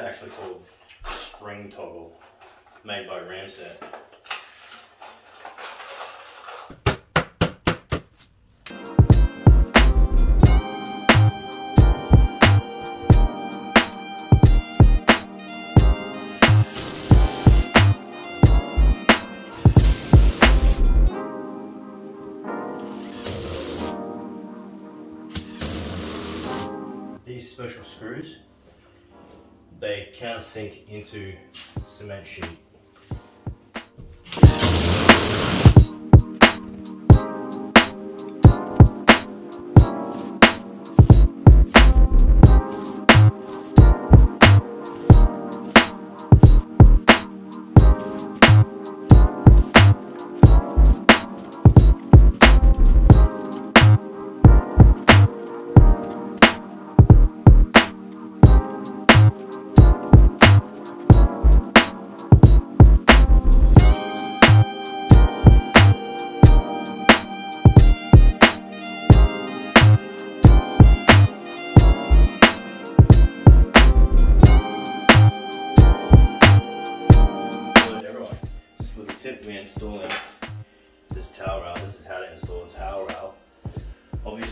actually called spring toggle, made by Ramset. These special screws, they countersink into cement sheet.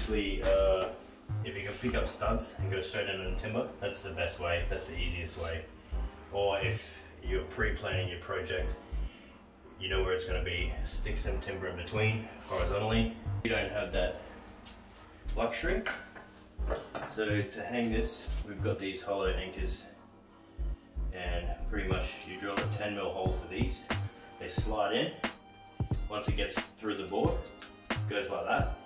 Obviously, uh, if you can pick up studs and go straight into the timber, that's the best way. That's the easiest way. Or if you're pre-planning your project, you know where it's going to be. Stick some timber in between horizontally. You don't have that luxury. So to hang this, we've got these hollow anchors and pretty much you drill a 10 mil hole for these. They slide in. Once it gets through the board, goes like that,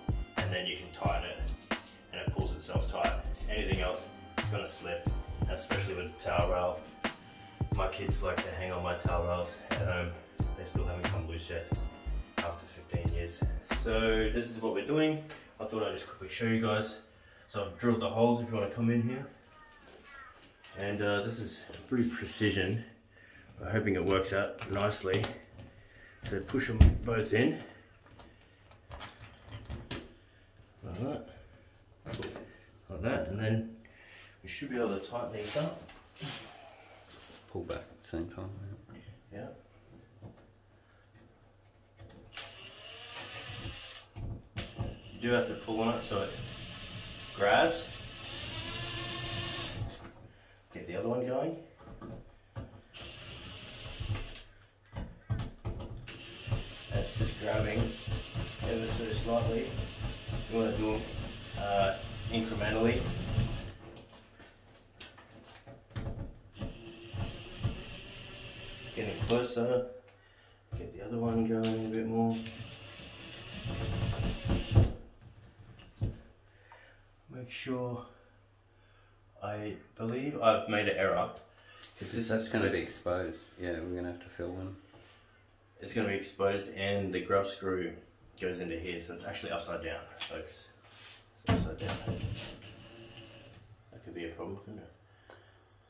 and then you can tighten it, and it pulls itself tight. Anything else, it's gonna slip, especially with the towel rail. My kids like to hang on my towel rails at home. They still haven't come loose yet after 15 years. So this is what we're doing. I thought I'd just quickly show you guys. So I've drilled the holes if you want to come in here. And uh, this is pretty precision. I'm hoping it works out nicely. So push them both in. Like that. Like that. And then we should be able to tighten these up. Pull back at the same time. Yeah. You do have to pull on it so it grabs. Get the other one going. That's just grabbing ever so slightly. You want to do them uh, incrementally. Getting closer. Get the other one going a bit more. Make sure. I believe I've made an error. Because this That's is going to be exposed. Yeah, we're going to have to fill them. It's going to be exposed and the grub screw goes into here, so it's actually upside down, folks. Upside down. That could be a problem, couldn't it?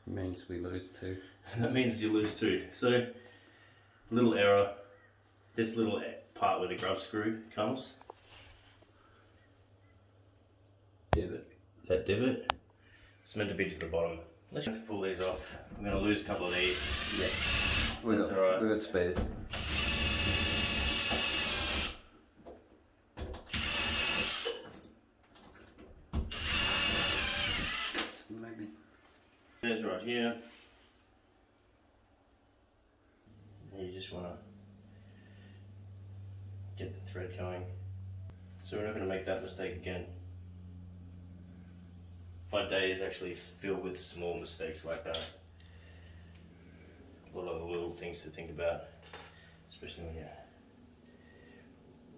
means we lose two. that means you lose two. So, little error. This little part where the grub screw comes, Divot. that divot, it's meant to be to the bottom. Let's just pull these off. I'm going to lose a couple of these. Yeah. We've That's got, alright. we've got spares. There's right here. And you just want to get the thread going. So we're not going to make that mistake again. My day is actually filled with small mistakes like that. A lot of little things to think about, especially when you're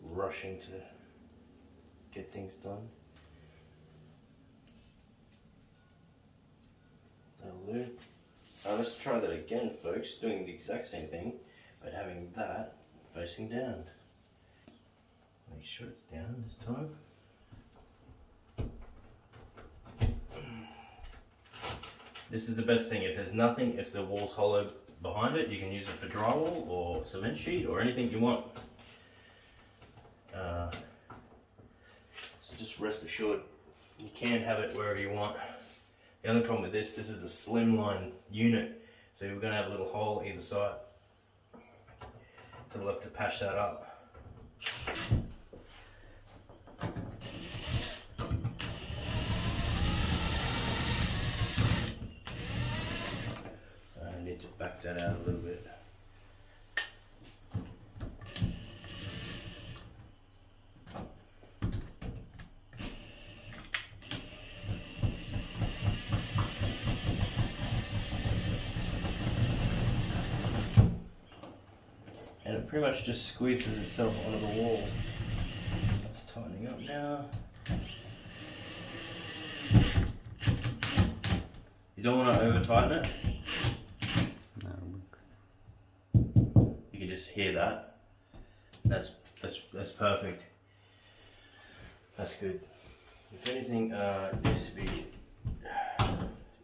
rushing to get things done. Let's try that again, folks. Doing the exact same thing, but having that facing down. Make sure it's down this time. This is the best thing. If there's nothing, if the wall's hollow behind it, you can use it for drywall or cement sheet or anything you want. Uh, so just rest assured, you can have it wherever you want. The only problem with this, this is a slimline unit, so we're going to have a little hole either side. So we'll have to patch that up. I need to back that out a little bit. Much just squeezes itself onto the wall. It's tightening up now. You don't want to over tighten it. No. You can just hear that. That's that's that's perfect. That's good. If anything, uh, it needs to be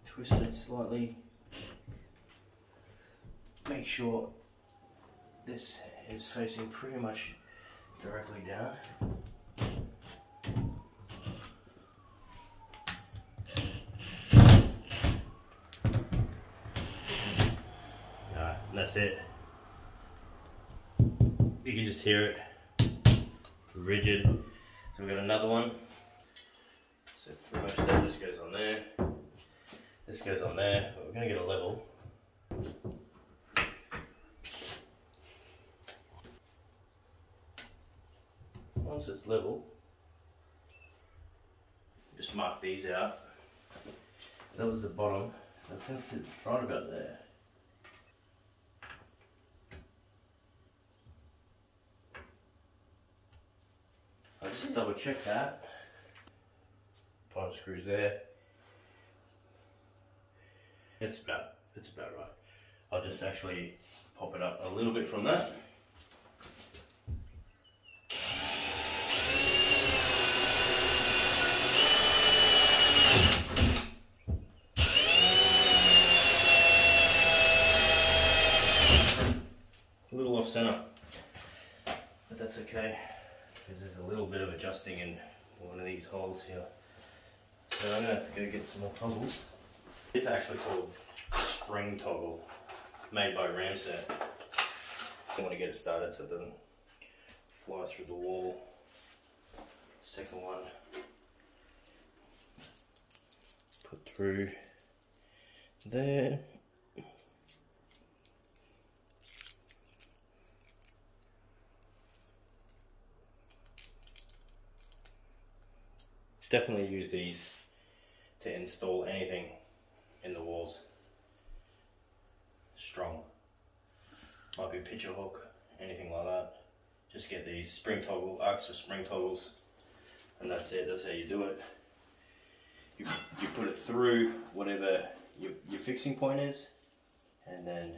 twisted slightly. Make sure this is facing pretty much directly down. That's it. You can just hear it. Rigid. So we've got another one. So pretty much that just goes on there. This goes on there, but we're gonna get a level. Once it's level, just mark these out. That was the bottom, so it since it's right about there. I'll just double check that. Bottom screws there. It's about it's about right. I'll just actually pop it up a little bit from that. A little off center, but that's okay because there's a little bit of adjusting in one of these holes here. So I'm gonna have to go get some more toggles. It's actually called spring toggle, made by Ramset. I want to get it started so it doesn't fly through the wall. Second one, put through there. Definitely use these to install anything in the walls. Strong. Might be a picture hook, anything like that. Just get these spring toggle, arcs of spring toggles, and that's it. That's how you do it. You, you put it through whatever your, your fixing point is, and then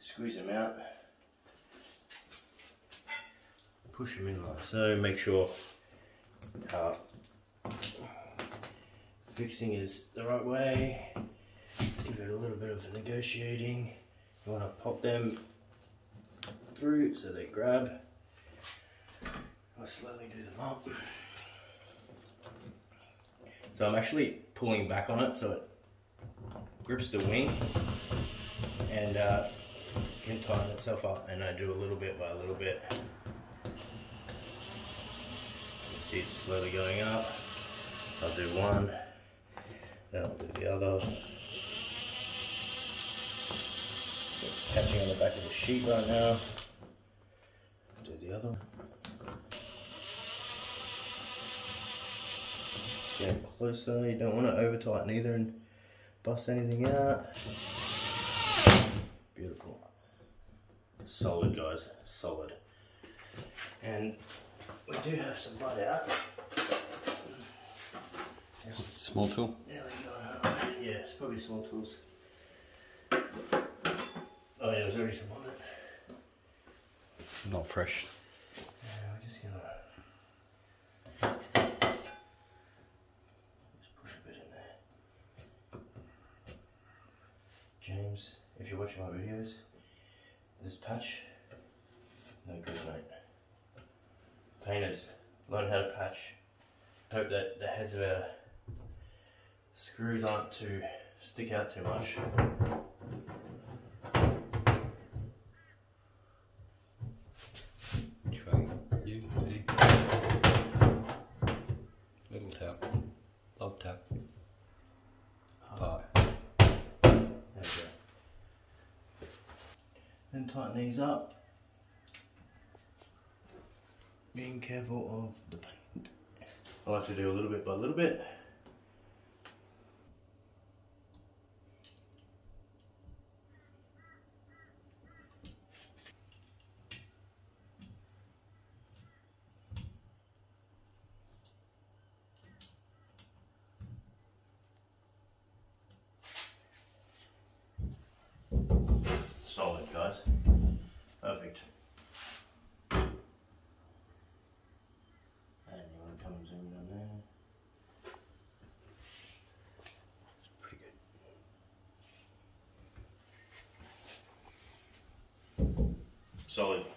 squeeze them out. Push them in like so. Make sure uh, fixing is the right way. Give it a little bit of negotiating. You want to pop them through so they grab. I'll slowly do them up. So I'm actually pulling back on it so it grips the wing and uh, can tighten itself up and I do a little bit by a little bit. You see it's slowly going up. I'll do one, then I'll do the other. So it's catching on the back of the sheet right now. Do the other one. Getting closer, you don't want to over tighten either and bust anything out. Beautiful. Solid guys, solid. And we do have some mud out. Small tool. Nearly gone home. Yeah, it's probably small tools. Oh yeah, there's already some on it. Not fresh. Yeah, we're just gonna just push a bit in there. James, if you're watching my videos, this patch, no good mate. Painters, learn how to patch. Hope that the heads of our screws aren't to stick out too much. Which way? You, me. Little tap. Love tap. Ah. Part. There we go. Then tighten these up. Being careful of the paint. I like to do a little bit by a little bit. Solid, guys. Perfect. Solid.